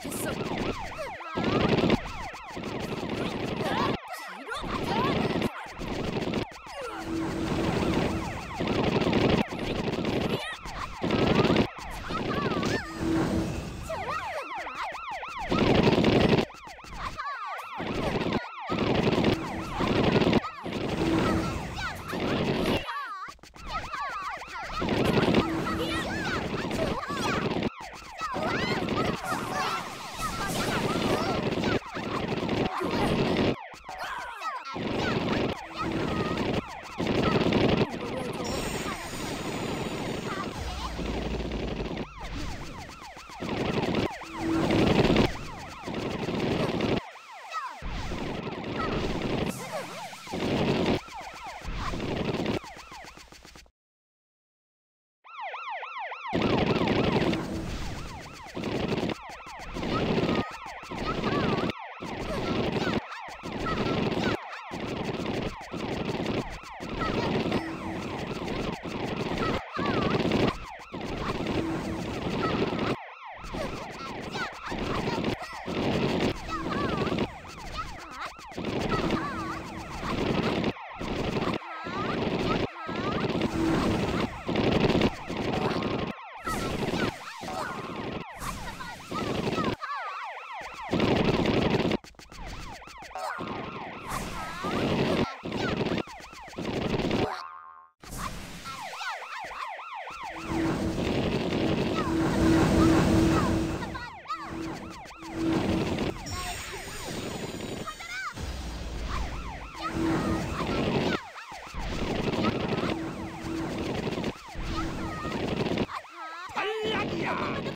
Time to submit. Finlandiya.